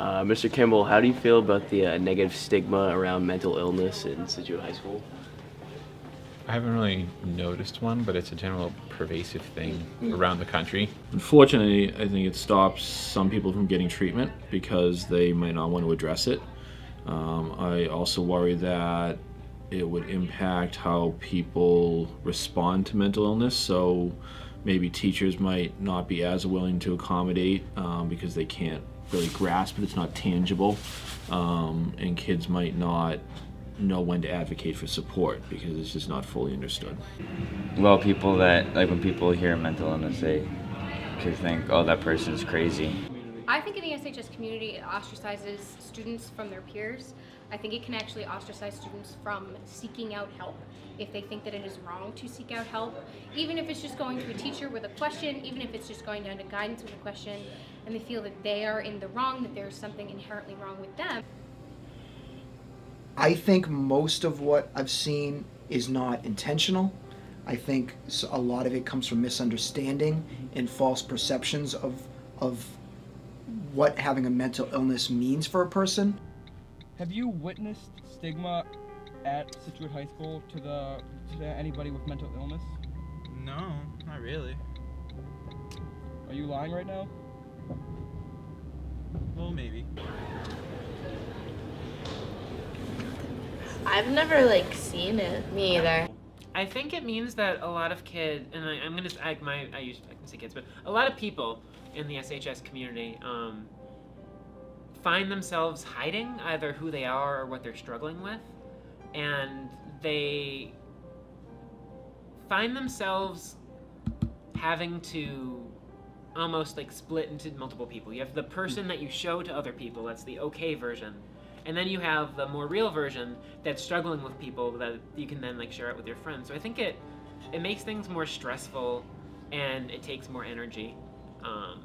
Mr. Kimball, how do you feel about the uh, negative stigma around mental illness in Scituate High School? I haven't really noticed one, but it's a general pervasive thing around the country. Unfortunately, I think it stops some people from getting treatment because they might not want to address it. Um, I also worry that it would impact how people respond to mental illness. So maybe teachers might not be as willing to accommodate um, because they can't really grasp it, it's not tangible. Um, and kids might not know when to advocate for support because it's just not fully understood. Well, people that, like when people hear mental illness, they could think, oh, that person's crazy. I think in the SHS community, it ostracizes students from their peers. I think it can actually ostracize students from seeking out help if they think that it is wrong to seek out help, even if it's just going to a teacher with a question, even if it's just going down to guidance with a question, and they feel that they are in the wrong, that there's something inherently wrong with them. I think most of what I've seen is not intentional. I think a lot of it comes from misunderstanding and false perceptions of of what having a mental illness means for a person. Have you witnessed stigma at Scituate High School to the to anybody with mental illness? No, not really. Are you lying right now? Well, maybe. I've never like seen it. Me either. I think it means that a lot of kids, and I, am gonna I, my I use I can say kids, but a lot of people in the SHS community um, find themselves hiding either who they are or what they're struggling with, and they find themselves having to almost like split into multiple people. You have the person that you show to other people, that's the okay version. And then you have the more real version that's struggling with people that you can then like share it with your friends. So I think it it makes things more stressful and it takes more energy um,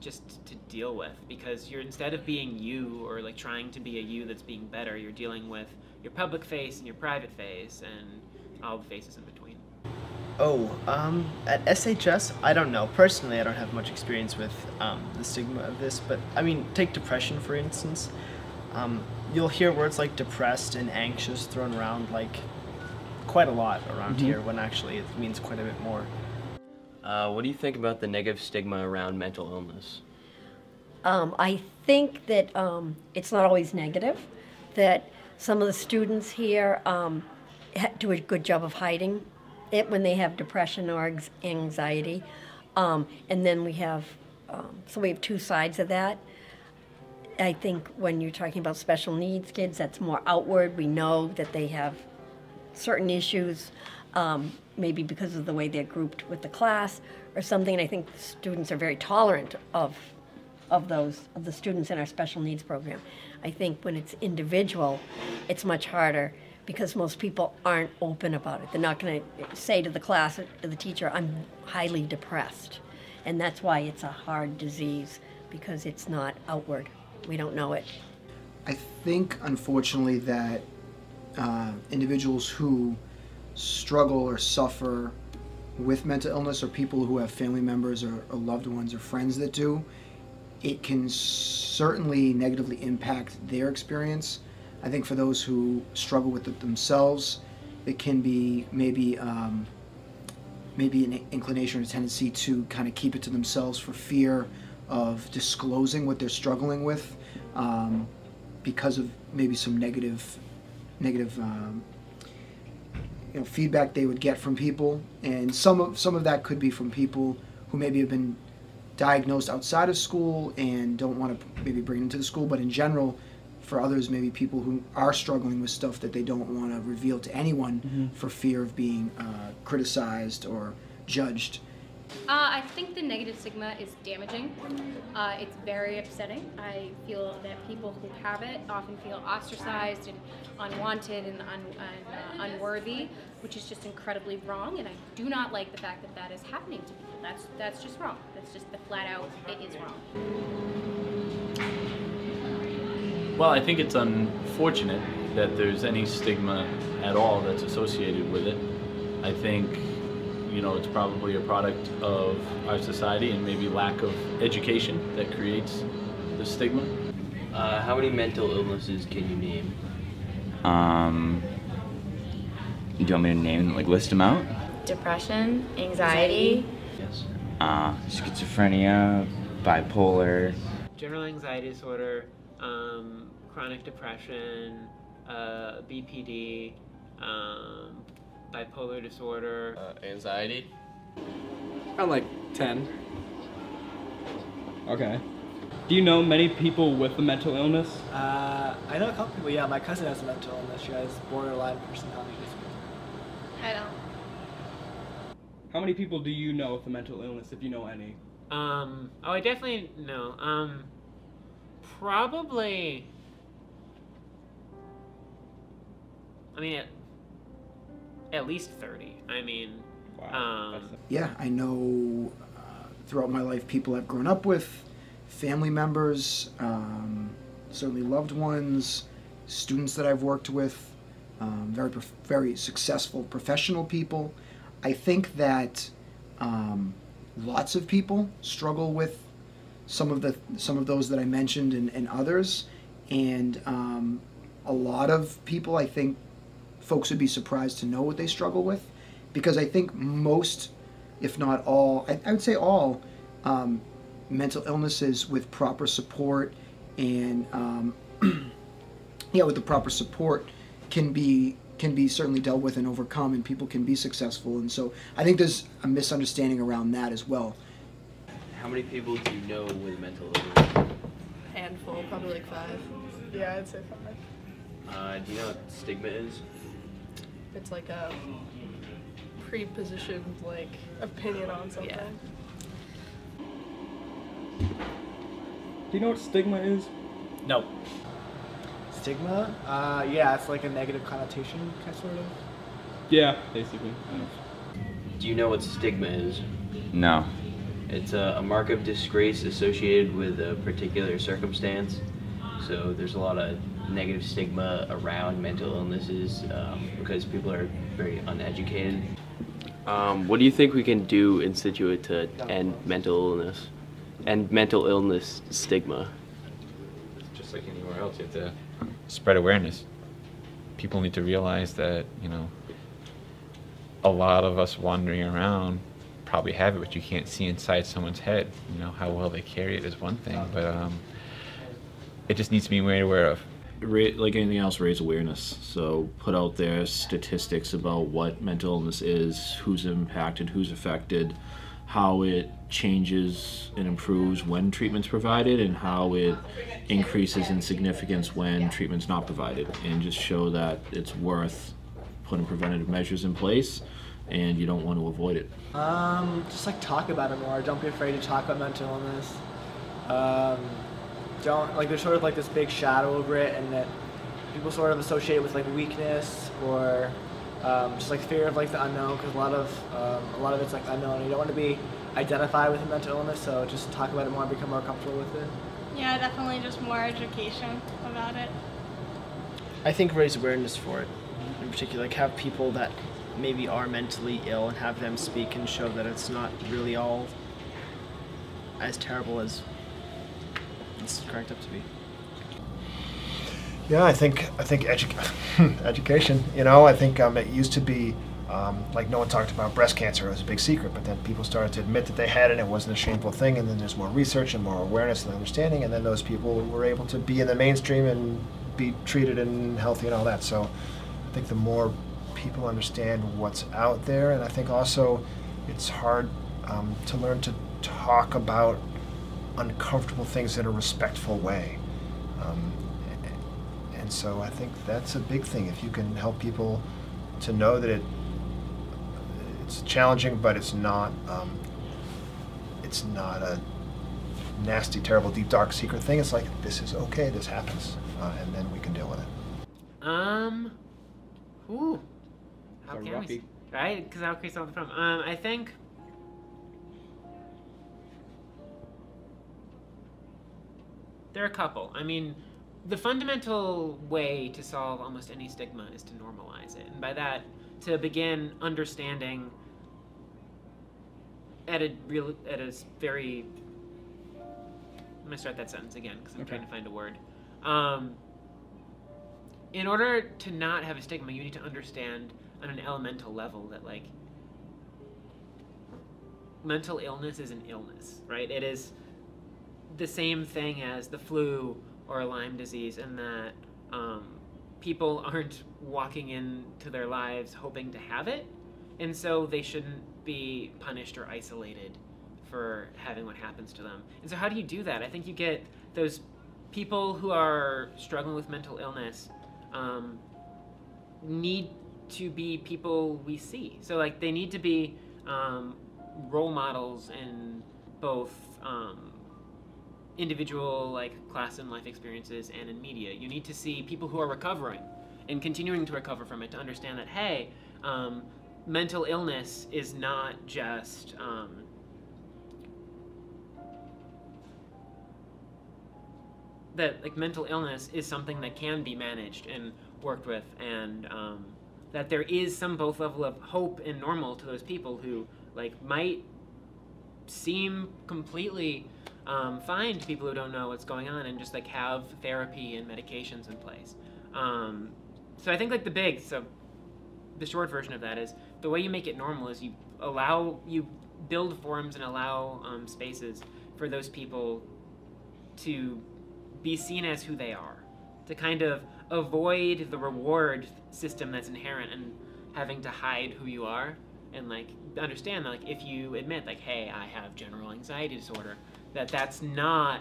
just to deal with because you're instead of being you or like trying to be a you that's being better, you're dealing with your public face and your private face and all the faces in between. Oh, um, at SHS, I don't know. Personally, I don't have much experience with um, the stigma of this, but I mean, take depression for instance. Um, you'll hear words like depressed and anxious thrown around like quite a lot around mm-hmm. here when actually it means quite a bit more. Uh, what do you think about the negative stigma around mental illness? Um, I think that um, it's not always negative, that some of the students here um, do a good job of hiding it when they have depression or anxiety. Um, and then we have, um, so we have two sides of that. I think when you're talking about special needs kids, that's more outward. We know that they have certain issues, um, maybe because of the way they're grouped with the class or something. I think students are very tolerant of of those of the students in our special needs program. I think when it's individual, it's much harder because most people aren't open about it. They're not going to say to the class or to the teacher, "I'm highly depressed," and that's why it's a hard disease because it's not outward. We don't know it. I think, unfortunately, that uh, individuals who struggle or suffer with mental illness or people who have family members or, or loved ones or friends that do, it can certainly negatively impact their experience. I think for those who struggle with it themselves, it can be maybe um, maybe an inclination or a tendency to kind of keep it to themselves for fear of disclosing what they're struggling with um, because of maybe some negative negative um, you know feedback they would get from people. And some of some of that could be from people who maybe have been diagnosed outside of school and don't want to maybe bring into the school. But in general for others maybe people who are struggling with stuff that they don't want to reveal to anyone mm-hmm. for fear of being uh, criticized or judged uh, I think the negative stigma is damaging. Uh, it's very upsetting. I feel that people who have it often feel ostracized and unwanted and, un, uh, unworthy, which is just incredibly wrong. And I do not like the fact that that is happening to people. That's that's just wrong. That's just the flat out. It is wrong. Well, I think it's unfortunate that there's any stigma at all that's associated with it. I think you know, it's probably a product of our society and maybe lack of education that creates the stigma. Uh, how many mental illnesses can you name? Um, do you want me to name, like, list them out? Depression, anxiety. Yes. Uh, schizophrenia, bipolar. General anxiety disorder, um, chronic depression, uh, BPD, um, bipolar disorder. Uh, anxiety. About like 10. Okay. Do you know many people with a mental illness? Uh, I know a couple people. Yeah, my cousin has a mental illness. She has borderline personality disorder. I don't. How many people do you know with a mental illness, if you know any? Um, oh, I definitely know. Um, probably. I mean, at, at least 30. I mean, um, Yeah, I know uh, throughout my life people I've grown up with, family members, um, certainly loved ones, students that I've worked with, um, very very successful professional people. I think that um, lots of people struggle with some of the some of those that I mentioned and, and others, and um, a lot of people I think folks would be surprised to know what they struggle with because I think most, if not all, I, I would say all, um, mental illnesses with proper support and um, yeah, with the proper support can be can be certainly dealt with and overcome, and people can be successful. And so I think there's a misunderstanding around that as well. How many people do you know with mental illness? Handful, probably like five. Yeah, I'd say five. Uh, do you know what stigma is? It's like a pre-positioned like opinion on something. Do you know what stigma is? No. Stigma? Uh, yeah, it's like a negative connotation, kind of, sort of. Yeah, basically. Do you know what stigma is? No. It's a, a mark of disgrace associated with a particular circumstance. So there's a lot of negative stigma around mental illnesses um, because people are very uneducated. Um, what do you think we can do in Scituate to end mental illness and mental illness stigma? Just like anywhere else, you have to spread awareness. People need to realize that, you know, a lot of us wandering around probably have it, but you can't see inside someone's head. You know, how well they carry it is one thing, but um, it just needs to be made aware of. Like anything else, raise awareness. So put out there statistics about what mental illness is, who's impacted, who's affected, how it changes and improves when treatment's provided, and how it increases in significance when treatment's not provided, and just show that it's worth putting preventative measures in place, and you don't want to avoid it. Um, just like talk about it more. Don't be afraid to talk about mental illness. Um, don't like there's sort of like this big shadow over it, and that people sort of associate it with like weakness or um, just like fear of like the unknown. Because a lot of um, a lot of it's like unknown. You don't want to be identified with a mental illness, so just talk about it more, become more comfortable with it. Yeah, definitely just more education about it. I think raise awareness for it. In particular, like have people that maybe are mentally ill and have them speak and show that it's not really all as terrible as it's cracked up to be. Yeah, I think I think edu- education. You know, I think um, it used to be um, like no one talked about breast cancer; it was a big secret. But then people started to admit that they had it; and it wasn't a shameful thing. And then there's more research and more awareness and understanding. And then those people were able to be in the mainstream and be treated and healthy and all that. So I think the more people understand what's out there, and I think also it's hard um, to learn to talk about uncomfortable things in a respectful way. Um, and so I think that's a big thing. If you can help people to know that it it's challenging, but it's not um, it's not a nasty, terrible, deep, dark, secret thing. It's like this is okay. This happens, uh, and then we can deal with it. Um, ooh, how can we, right? Because how can we solve the problem? Um, I think. There are a couple. I mean, the fundamental way to solve almost any stigma is to normalize it, and by that, to begin understanding at a real, at a very. Let me start that sentence again because I'm Okay. trying to find a word. Um, in order to not have a stigma, you need to understand on an elemental level that like mental illness is an illness, right? It is the same thing as the flu or Lyme disease, in that um, people aren't walking into their lives hoping to have it, and so they shouldn't be punished or isolated for having what happens to them. And so, how do you do that? I think you get those people who are struggling with mental illness um, need to be people we see. So, like, they need to be um, role models in both um, individual, like, class and life experiences and in media. You need to see people who are recovering and continuing to recover from it to understand that, hey, um, mental illness is not just. Um, that like mental illness is something that can be managed and worked with and um, that there is some both level of hope and normal to those people who like might seem completely um, fine to people who don't know what's going on and just like have therapy and medications in place. Um, so i think like the big so the short version of that is the way you make it normal is you allow you build forums and allow um, spaces for those people to be seen as who they are, to kind of avoid the reward system that's inherent in having to hide who you are and like understand that like if you admit like hey i have general anxiety disorder that that's not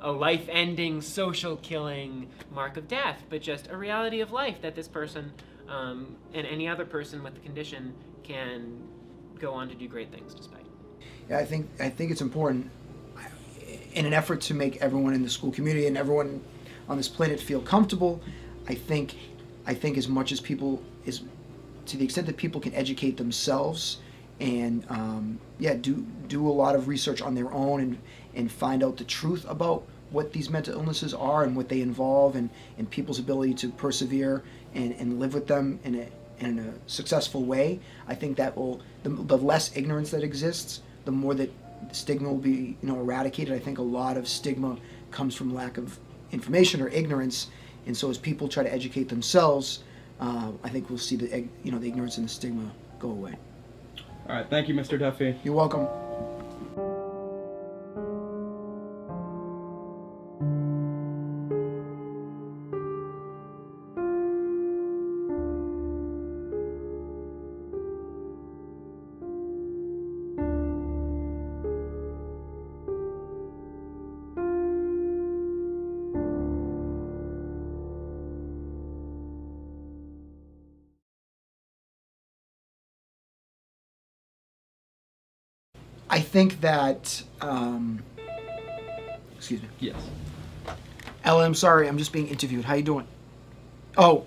a life-ending social killing mark of death but just a reality of life that this person um, and any other person with the condition can go on to do great things despite Yeah, I think I think it's important in an effort to make everyone in the school community and everyone on this planet feel comfortable. I think I think as much as people is to the extent that people can educate themselves and um, yeah do do a lot of research on their own and and find out the truth about what these mental illnesses are and what they involve and, and people's ability to persevere and, and live with them in a, in a successful way. I think that will the, the less ignorance that exists, the more that stigma will be you know eradicated. I think a lot of stigma comes from lack of information or ignorance, and so as people try to educate themselves, uh, I think we'll see the you know the ignorance and the stigma go away. All right, thank you, Mr. Duffy. You're welcome. I think that. Um, excuse me. Yes. Ella, I'm sorry. I'm just being interviewed. How you doing? Oh,